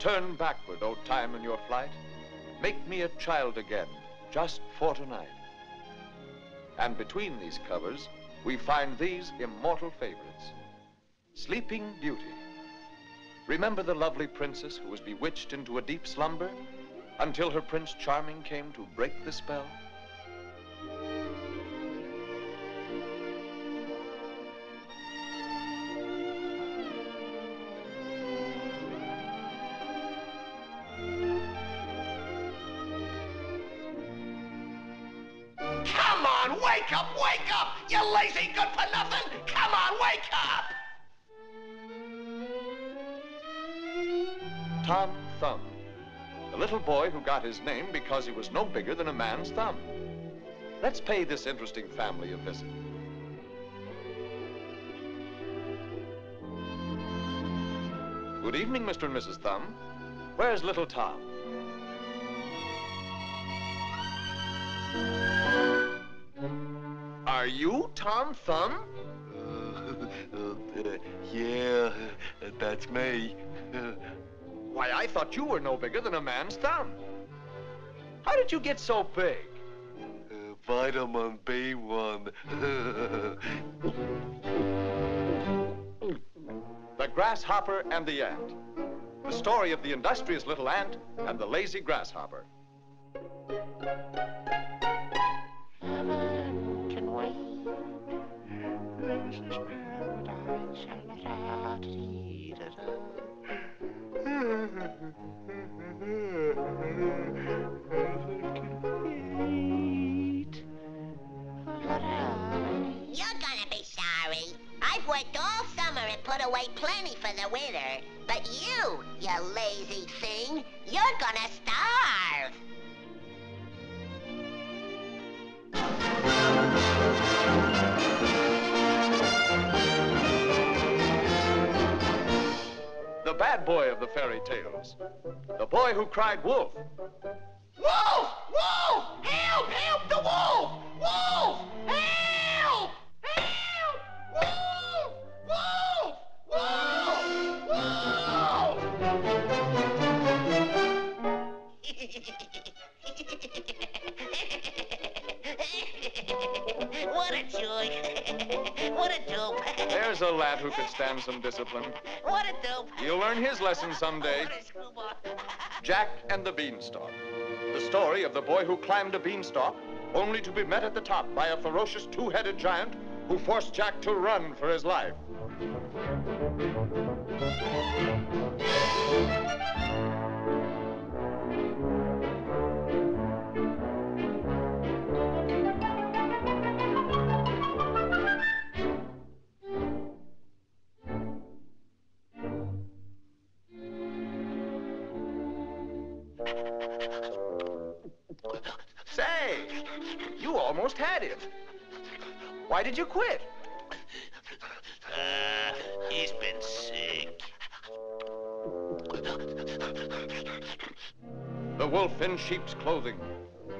Turn backward, O time, in your flight. Make me a child again, just for tonight. And between these covers, we find these immortal favorites. Sleeping Beauty. Remember the lovely princess who was bewitched into a deep slumber until her Prince Charming came to break the spell? Wake up, wake up! You lazy good for nothing! Come on, wake up! Tom Thumb, the little boy who got his name because he was no bigger than a man's thumb. Let's pay this interesting family a visit. Good evening, Mr. and Mrs. Thumb. Where's little Tom? Are you Tom Thumb? Uh, yeah, that's me. Why, I thought you were no bigger than a man's thumb. How did you get so big? Uh, vitamin B1. The Grasshopper and the Ant. The story of the industrious little ant and the lazy grasshopper. Put away plenty for the winter. But you, you lazy thing, you're gonna starve. Bad boy of the fairy tales. The boy who cried wolf. Wolf! Wolf! Help! Help the wolf! Wolf! Help! A lad who could stand some discipline. What a dope. He'll learn his lesson someday. What a screwball. Jack and the Beanstalk. The story of the boy who climbed a beanstalk only to be met at the top by a ferocious two-headed giant who forced Jack to run for his life. Almost had him. Why did you quit? Uh, he's been sick. The wolf in sheep's clothing,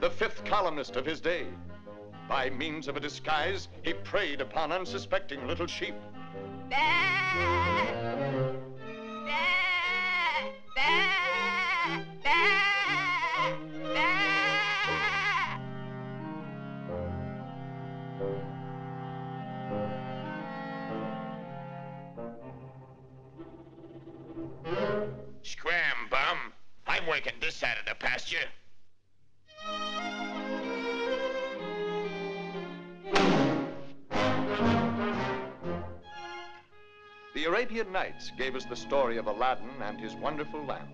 the fifth columnist of his day. By means of a disguise, he preyed upon unsuspecting little sheep. Scram, I'm this side of the pasture. The Arabian Nights gave us the story of Aladdin and his wonderful lamp.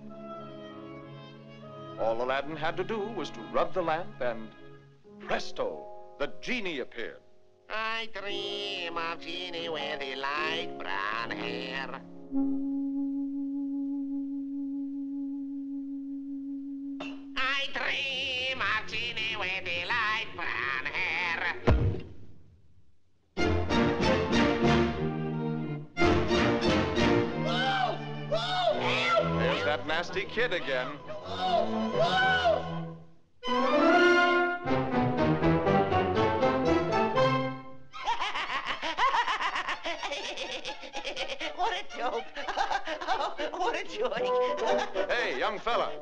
All Aladdin had to do was to rub the lamp and presto, the genie appeared. I dream of genie with the light brown hair. I dream of Jeannie with the light brown hair. Wolf! Wolf! Help! There's that nasty kid again. what a dope. what a Shorty. Hey, young fella.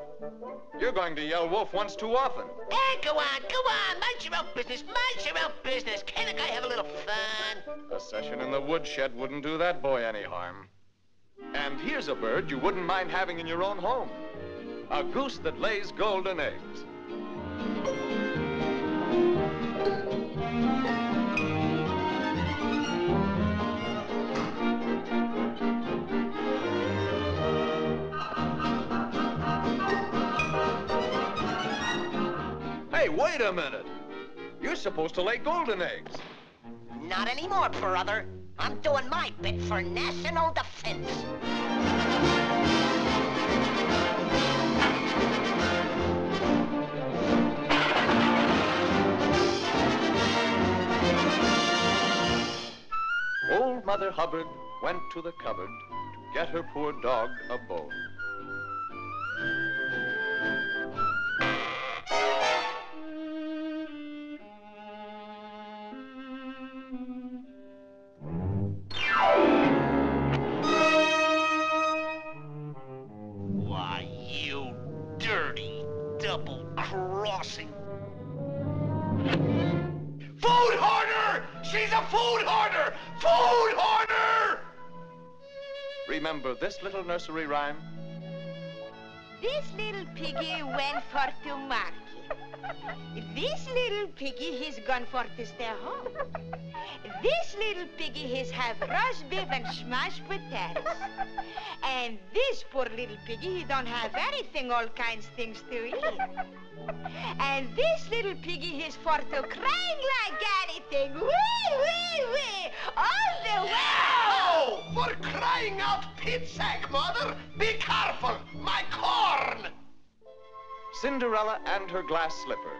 You're going to yell wolf once too often. Hey, go on, go on. Mind your own business. Mind your own business. Can't a guy have a little fun? A session in the woodshed wouldn't do that boy any harm. And here's a bird you wouldn't mind having in your own home. A goose that lays golden eggs. Wait a minute. You're supposed to lay golden eggs. Not anymore, brother. I'm doing my bit for national defense. Old Mother Hubbard went to the cupboard to get her poor dog a bone. Double-crossing. Food hoarder! She's a food hoarder! Food hoarder! Remember this little nursery rhyme? This little piggy went for to market. This little piggy he's gone for to stay home. This little piggy he's have roast beef and smashed potatoes. And this poor little piggy he don't have anything, all kinds things to eat. And this little piggy he's for to crying like anything. Wee, wee, wee, all the way. Oh, for crying out pit sack, mother! Be careful! My corn! Cinderella and her glass slipper.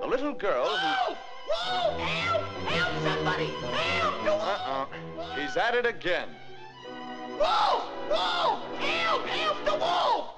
The little girl who... Whoa! Whoa! Help! Help somebody! Help! No! Uh-uh. He's at it again. Whoa! Whoa! Help! Help the wolf!